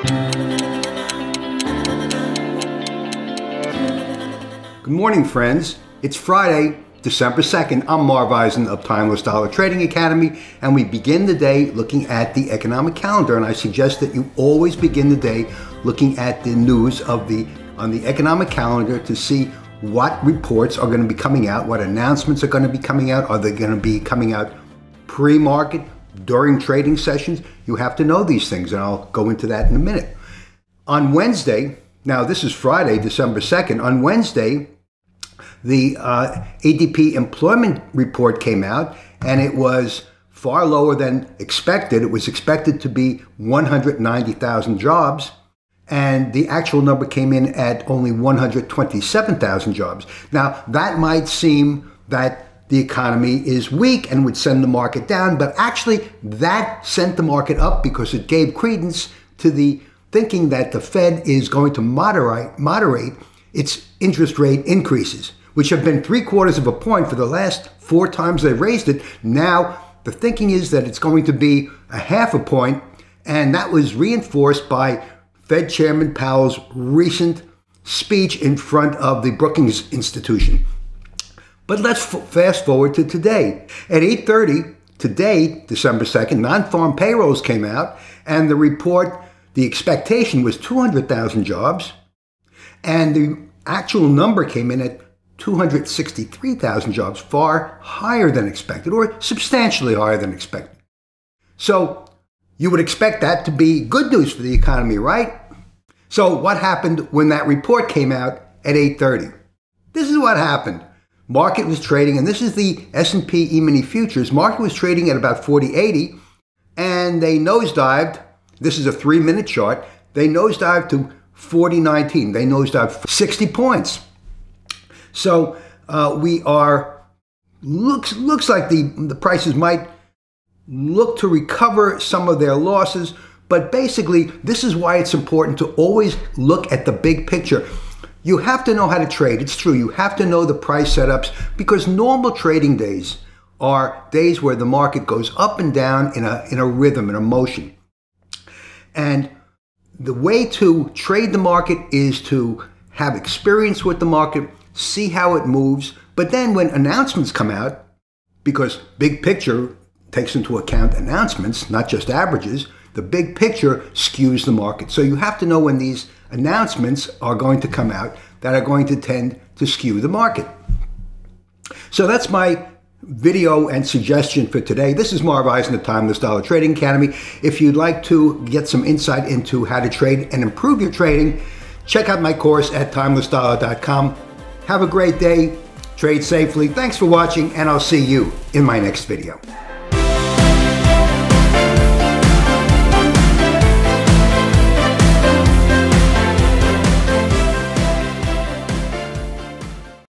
Good morning, friends. It's Friday, December 2nd. I'm Marv Eisen of Timeless Dollar Trading Academy, and we begin the day looking at the economic calendar. And I suggest that you always begin the day looking at the news of the on the economic calendar to see what reports are going to be coming out, what announcements are going to be coming out. Are they going to be coming out pre-market, during trading sessions? You have to know these things, and I'll go into that in a minute. On Wednesday, now this is Friday, December 2nd. On Wednesday, the uh, ADP employment report came out, and it was far lower than expected. It was expected to be 190,000 jobs, and the actual number came in at only 127,000 jobs. Now, that might seem that the economy is weak and would send the market down, but actually, that sent the market up because it gave credence to the thinking that the Fed is going to moderate, moderate its interest rate increases which have been three quarters of a point for the last four times they raised it. Now, the thinking is that it's going to be a half a point, and that was reinforced by Fed Chairman Powell's recent speech in front of the Brookings Institution. But let's fast forward to today. At 8:30 today, December 2nd, non-farm payrolls came out, and the report, the expectation was 200,000 jobs, and the actual number came in at 263,000 jobs, far higher than expected, or substantially higher than expected. So you would expect that to be good news for the economy, right? So what happened when that report came out at 8:30? This is what happened. Market was trading, and this is the S&P E-mini futures. Market was trading at about 40.80, and they nosedived. This is a three-minute chart. They nosedived to 40.19. They nosedived 60 points. So uh, we are looks looks like the the prices might look to recover some of their losses, but basically this is why it's important to always look at the big picture. You have to know how to trade. It's true. You have to know the price setups because normal trading days are days where the market goes up and down in a in a rhythm, in a motion. And the way to trade the market is to have experience with the market, see how it moves. But then when announcements come out, because big picture takes into account announcements, not just averages, the big picture skews the market. So you have to know when these announcements are going to come out that are going to tend to skew the market. So that's my video and suggestion for today. This is Marv Eisen, the Timeless Dollar Trading Academy. If you'd like to get some insight into how to trade and improve your trading, check out my course at timelessdollar.com. Have a great day. Trade safely. Thanks for watching, and I'll see you in my next video.